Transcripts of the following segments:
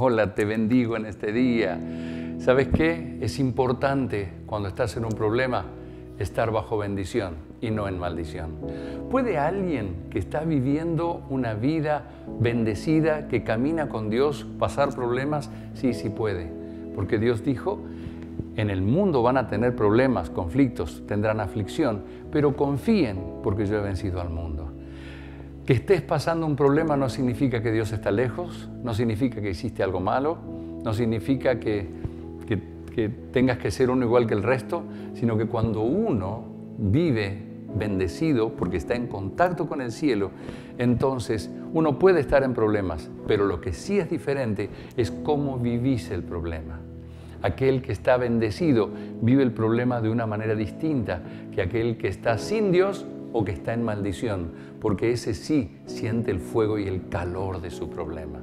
Hola, te bendigo en este día. ¿Sabes qué? Es importante cuando estás en un problema estar bajo bendición y no en maldición. ¿Puede alguien que está viviendo una vida bendecida, que camina con Dios, pasar problemas? Sí, sí puede. Porque Dios dijo, en el mundo van a tener problemas, conflictos, tendrán aflicción, pero confíen porque yo he vencido al mundo. Que estés pasando un problema no significa que Dios está lejos, no significa que hiciste algo malo, no significa que, que, tengas que ser uno igual que el resto, sino que cuando uno vive bendecido porque está en contacto con el cielo, entonces uno puede estar en problemas, pero lo que sí es diferente es cómo vivís el problema. Aquel que está bendecido vive el problema de una manera distinta que aquel que está sin Dios o que está en maldición, porque ese sí siente el fuego y el calor de su problema.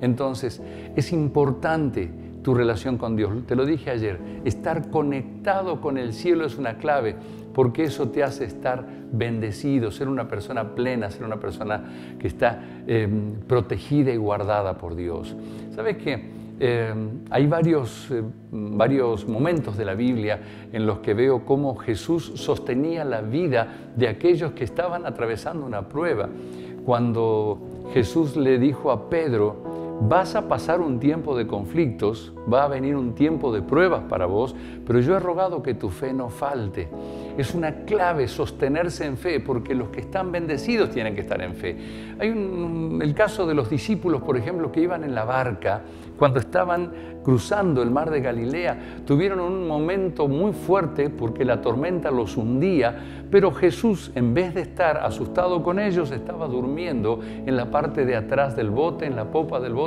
Entonces, es importante tu relación con Dios. Te lo dije ayer, estar conectado con el cielo es una clave, porque eso te hace estar bendecido, ser una persona plena, ser una persona que está em, protegida y guardada por Dios. ¿Sabes qué? Em, hay varios, eh, varios momentos de la Biblia en los que veo cómo Jesús sostenía la vida de aquellos que estaban atravesando una prueba. Cuando Jesús le dijo a Pedro, vas a pasar un tiempo de conflictos, va a venir un tiempo de pruebas para vos, pero yo he rogado que tu fe no falte. Es una clave sostenerse en fe, porque los que están bendecidos tienen que estar en fe. Hay el caso de los discípulos, por ejemplo, que iban en la barca, cuando estaban cruzando el mar de Galilea, tuvieron un momento muy fuerte porque la tormenta los hundía, pero Jesús, en vez de estar asustado con ellos, estaba durmiendo en la parte de atrás del bote, en la popa del bote,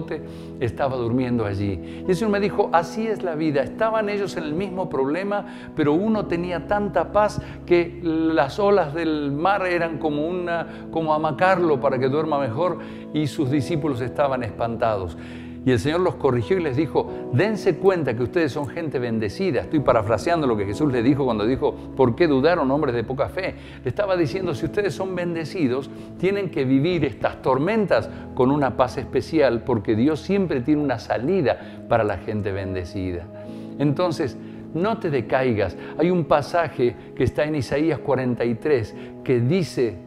estaba durmiendo allí. Y el me dijo, así es la vida, estaban ellos en el mismo problema, pero uno tenía tanta paz que las olas del mar eran como, una, como amacarlo para que duerma mejor y sus discípulos estaban espantados. Y el Señor los corrigió y les dijo, dense cuenta que ustedes son gente bendecida. Estoy parafraseando lo que Jesús le dijo cuando dijo, ¿por qué dudaron hombres de poca fe? Le estaba diciendo, si ustedes son bendecidos, tienen que vivir estas tormentas con una paz especial, porque Dios siempre tiene una salida para la gente bendecida. Entonces, no te decaigas. Hay un pasaje que está en Isaías 43 que dice,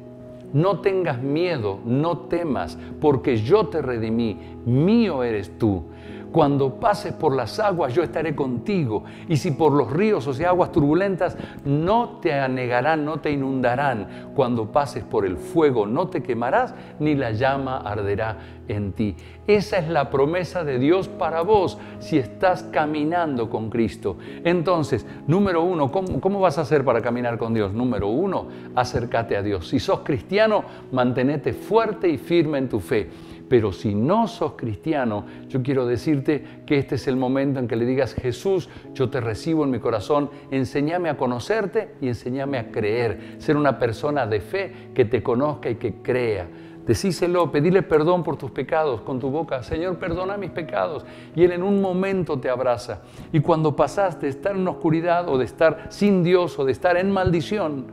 no tengas miedo, no temas, porque yo te redimí, mío eres tú. Cuando pases por las aguas, yo estaré contigo. Y si por los ríos, o sea, aguas turbulentas, no te anegarán, no te inundarán. Cuando pases por el fuego, no te quemarás, ni la llama arderá en ti. Esa es la promesa de Dios para vos si estás caminando con Cristo. Entonces, número uno, ¿cómo, ¿cómo, vas a hacer para caminar con Dios? Número uno, acércate a Dios. Si sos cristiano, mantenete fuerte y firme en tu fe. Pero si no sos cristiano, yo quiero decirte que este es el momento en que le digas, Jesús, yo te recibo en mi corazón, enséñame a conocerte y enséñame a creer, ser una persona de fe que te conozca y que crea. Decíselo, pedile perdón por tus pecados con tu boca. Señor, perdona mis pecados. Y Él en un momento te abraza. Y cuando pasaste de estar en oscuridad o de estar sin Dios o de estar en maldición,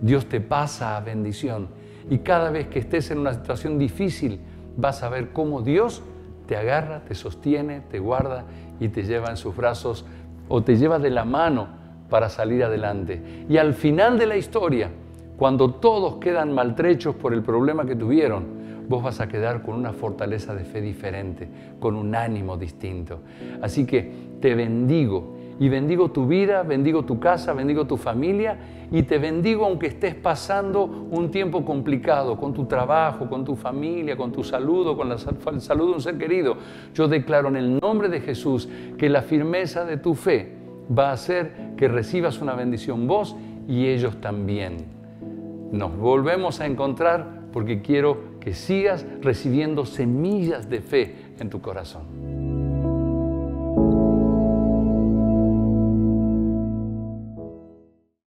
Dios te pasa a bendición. Y cada vez que estés en una situación difícil, vas a ver cómo Dios te agarra, te sostiene, te guarda y te lleva en sus brazos o te lleva de la mano para salir adelante. Y al final de la historia, cuando todos quedan maltrechos por el problema que tuvieron, vos vas a quedar con una fortaleza de fe diferente, con un ánimo distinto. Así que te bendigo y bendigo tu vida, bendigo tu casa, bendigo tu familia y te bendigo aunque estés pasando un tiempo complicado con tu trabajo, con tu familia, con tu salud con la salud de un ser querido. Yo declaro en el nombre de Jesús que la firmeza de tu fe va a hacer que recibas una bendición vos y ellos también. Nos volvemos a encontrar porque quiero que sigas recibiendo semillas de fe en tu corazón.